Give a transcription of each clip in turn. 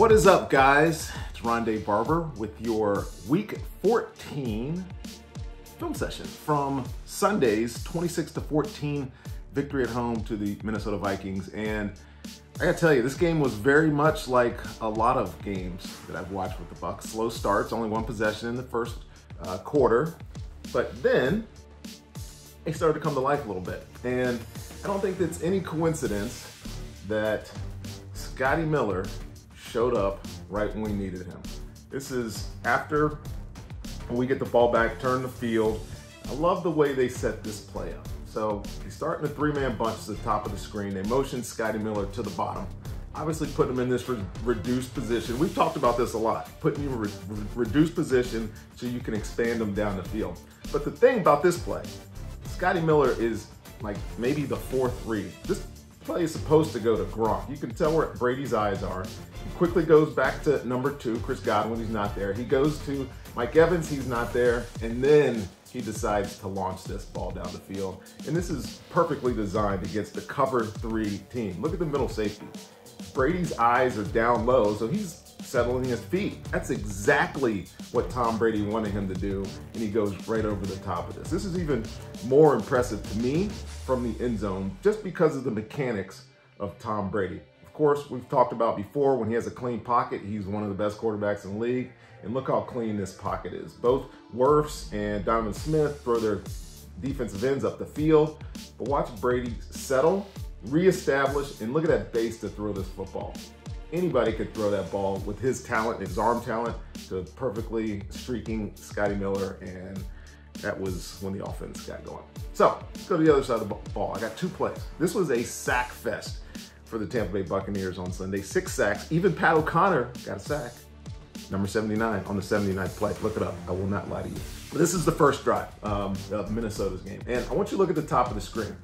What is up, guys? It's Ronde Barber with your Week 14 film session from Sunday's 26 to 14 victory at home to the Minnesota Vikings. And I gotta tell you, this game was very much like a lot of games that I've watched with the Bucs. Slow starts, only one possession in the first uh, quarter, but then they started to come to life a little bit. And I don't think it's any coincidence that Scotty Miller showed up right when we needed him. This is after we get the ball back, turn the field. I love the way they set this play up. So they start in a three-man bunch at the top of the screen. They motion Scotty Miller to the bottom. Obviously putting him in this re reduced position. We've talked about this a lot, putting you in re reduced position so you can expand them down the field. But the thing about this play, Scotty Miller is like maybe the fourth read. This play is supposed to go to Gronk. You can tell where Brady's eyes are. He quickly goes back to number two, Chris Godwin, he's not there. He goes to Mike Evans, he's not there. And then he decides to launch this ball down the field. And this is perfectly designed against the cover three team. Look at the middle safety. Brady's eyes are down low, so he's settling his feet. That's exactly what Tom Brady wanted him to do, and he goes right over the top of this. This is even more impressive to me from the end zone just because of the mechanics of Tom Brady. Of course, we've talked about before when he has a clean pocket, he's one of the best quarterbacks in the league. And look how clean this pocket is. Both Wirfs and Donovan Smith throw their defensive ends up the field. But watch Brady settle, reestablish, and look at that base to throw this football. Anybody could throw that ball with his talent, his arm talent, to perfectly streaking Scotty Miller, and that was when the offense got going. So let's go to the other side of the ball. I got two plays. This was a sack fest for the Tampa Bay Buccaneers on Sunday. Six sacks. Even Pat O'Connor got a sack number 79 on the 79th play. Look it up. I will not lie to you. But this is the first drive um, of Minnesota's game. And I want you to look at the top of the screen.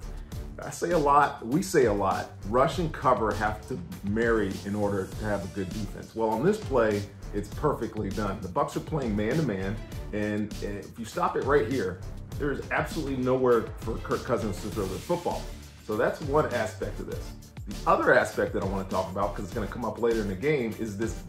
I say a lot, we say a lot, rush and cover have to marry in order to have a good defense. Well, on this play, it's perfectly done. The Bucs are playing man-to-man, and if you stop it right here, there's absolutely nowhere for Kirk Cousins to throw the football. So that's one aspect of this. The other aspect that I want to talk about, because it's going to come up later in the game, is this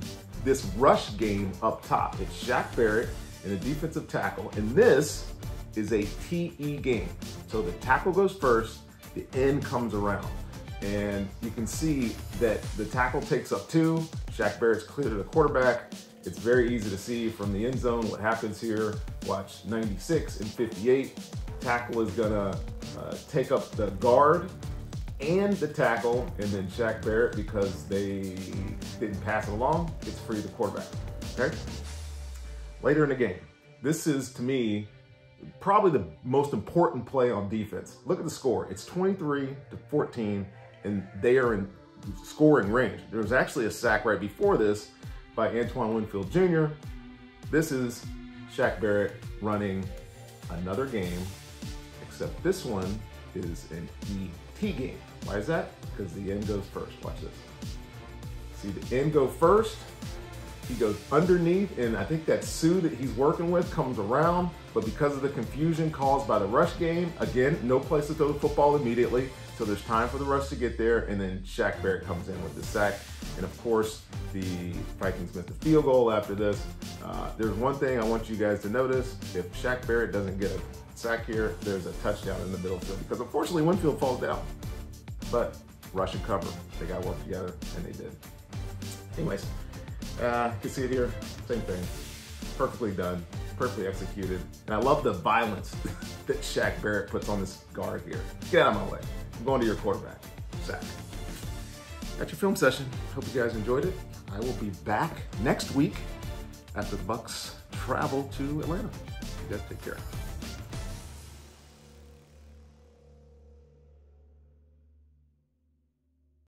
this rush game up top. It's Shaq Barrett and a defensive tackle, and this is a TE game. So the tackle goes first, the end comes around. And you can see that the tackle takes up two, Shaq Barrett's clear to the quarterback. It's very easy to see from the end zone what happens here. Watch 96 and 58. Tackle is gonna uh, take up the guard and the tackle, and then Shaq Barrett, because they didn't pass it along, it's free to quarterback, okay? Later in the game, this is, to me, probably the most important play on defense. Look at the score. It's 23 to 14, and they are in scoring range. There was actually a sack right before this by Antoine Winfield Jr. This is Shaq Barrett running another game, except this one is an ET game. Why is that? Because the end goes first. Watch this. See the end go first. He goes underneath, and I think that Sue that he's working with comes around, but because of the confusion caused by the rush game, again, no place to throw the football immediately, so there's time for the rush to get there, and then Shaq Barrett comes in with the sack. And of course, the Vikings missed the field goal after this. Uh, there's one thing I want you guys to notice. If Shaq Barrett doesn't get a sack here, there's a touchdown in the middle field, because unfortunately Winfield falls down. But rush and cover, they got to work together, and they did. Anyways, uh, you can see it here, same thing. Perfectly done, perfectly executed. And I love the violence that Shaq Barrett puts on this guard here. Get out of my way. I'm going to your quarterback, sack. That's your film session. Hope you guys enjoyed it. I will be back next week after the Bucs travel to Atlanta. You guys take care.